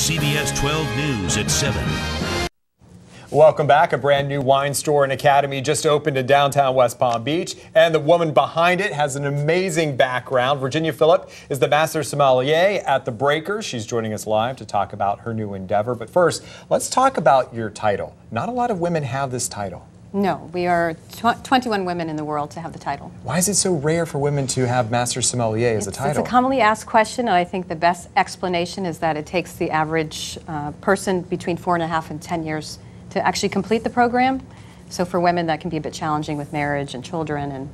CBS 12 News at 7. Welcome back. A brand new wine store and academy just opened in downtown West Palm Beach. And the woman behind it has an amazing background. Virginia Philip is the master sommelier at the Breakers. She's joining us live to talk about her new endeavor. But first, let's talk about your title. Not a lot of women have this title. No, we are tw 21 women in the world to have the title. Why is it so rare for women to have Master Sommelier as it's, a title? It's a commonly asked question, and I think the best explanation is that it takes the average uh, person between four and a half and 10 years to actually complete the program. So for women, that can be a bit challenging with marriage and children and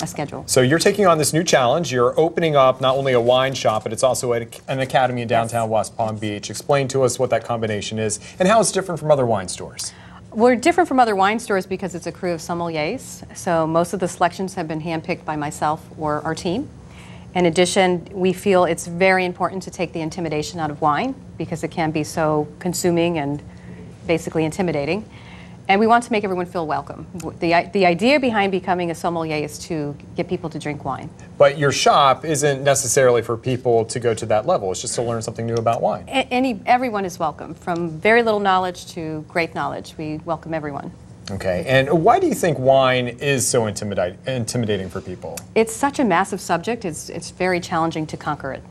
a schedule. So you're taking on this new challenge. You're opening up not only a wine shop, but it's also an academy in downtown yes. West Palm Beach. Explain to us what that combination is and how it's different from other wine stores. We're different from other wine stores because it's a crew of sommeliers. So most of the selections have been handpicked by myself or our team. In addition, we feel it's very important to take the intimidation out of wine because it can be so consuming and basically intimidating. And we want to make everyone feel welcome. The, the idea behind becoming a sommelier is to get people to drink wine. But your shop isn't necessarily for people to go to that level. It's just to learn something new about wine. A any, everyone is welcome, from very little knowledge to great knowledge. We welcome everyone. Okay, and why do you think wine is so intimidate, intimidating for people? It's such a massive subject, it's, it's very challenging to conquer it.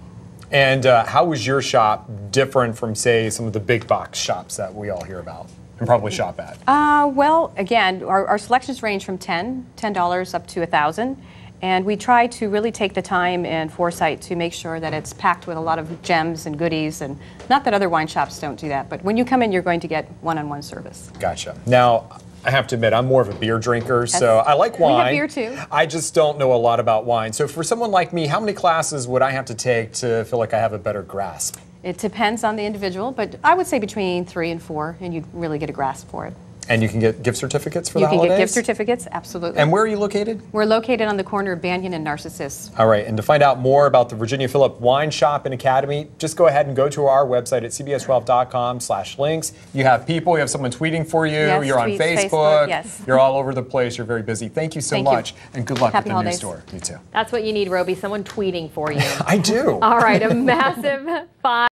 And uh, how was your shop different from, say, some of the big box shops that we all hear about and probably shop at? Uh, well, again, our, our selections range from 10 $10 up to 1000 and we try to really take the time and foresight to make sure that it's packed with a lot of gems and goodies. And not that other wine shops don't do that, but when you come in, you're going to get one on one service. Gotcha. Now, I have to admit, I'm more of a beer drinker, so I like wine. We have beer too. I just don't know a lot about wine. So for someone like me, how many classes would I have to take to feel like I have a better grasp? It depends on the individual, but I would say between three and four, and you'd really get a grasp for it. And you can get gift certificates for you the holidays? You can get gift certificates, absolutely. And where are you located? We're located on the corner of Banyan and Narcissus. All right, and to find out more about the Virginia Philip Wine Shop and Academy, just go ahead and go to our website at cbs12.com slash links. You have people, you have someone tweeting for you, yes, you're tweets, on Facebook, Facebook yes. you're all over the place, you're very busy. Thank you so Thank much, you. and good luck Happy with the holidays. new store. You too. That's what you need, Roby, someone tweeting for you. I do. All right, a massive five.